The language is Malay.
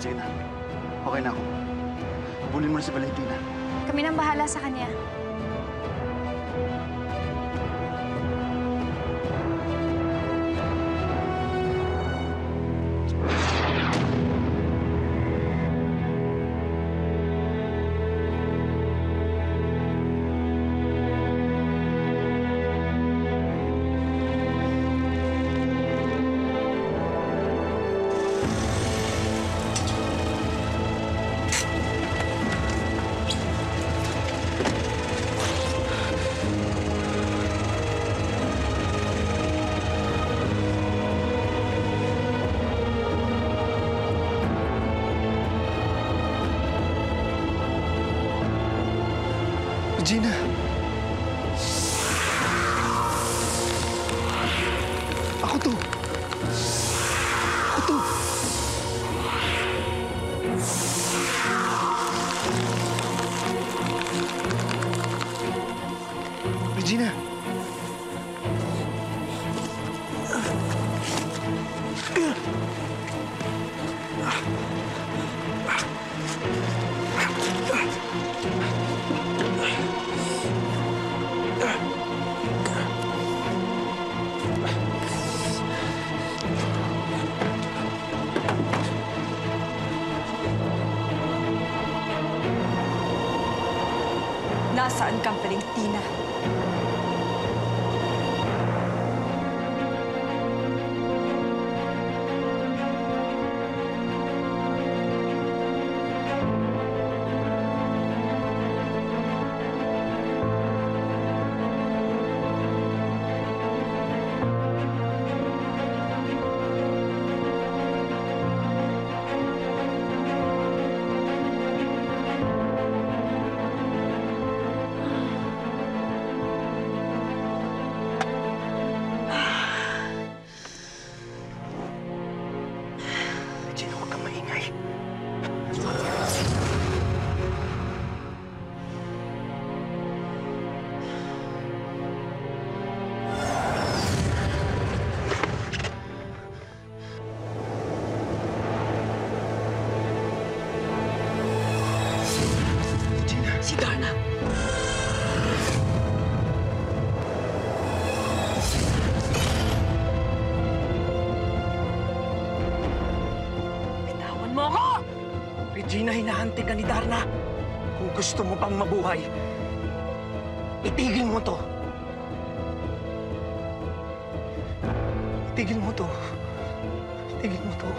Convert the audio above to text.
Sige. Okay na ako. Habulin mo na si Valentina. Kami nang bahala sa kanya. Regina! Ako to! Ako to! Regina! nasaan Company Tina. Regina, hinahantig ka ni Darna. Kung gusto mo pang mabuhay, itigil mo to. Itigil mo to. Itigil mo to.